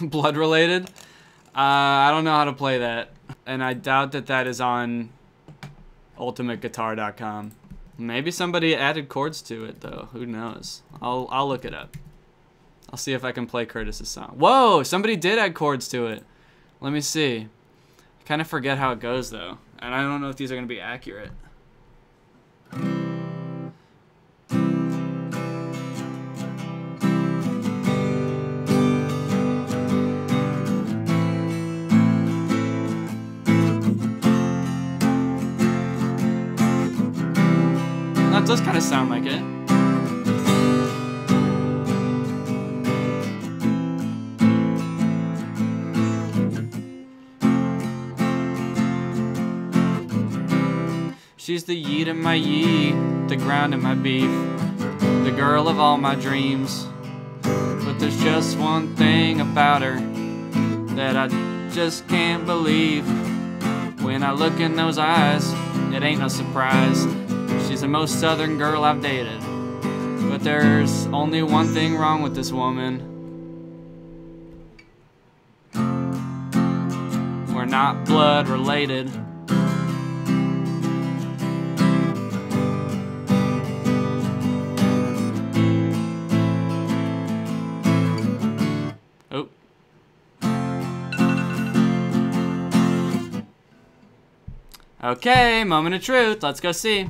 Blood related? Uh, I don't know how to play that. And I doubt that that is on ultimateguitar.com. Maybe somebody added chords to it though. Who knows? I'll I'll look it up. I'll see if I can play Kurtis's song. Whoa, somebody did add chords to it. Let me see. I kind of forget how it goes though. And I don't know if these are going to be accurate. That does kind of sound like it. She's the yeet in my yee, the ground in my beef, the girl of all my dreams. But there's just one thing about her that I just can't believe. When I look in those eyes, it ain't no surprise. The most southern girl I've dated. But there's only one thing wrong with this woman. We're not blood related. Oh. Okay, moment of truth. Let's go see.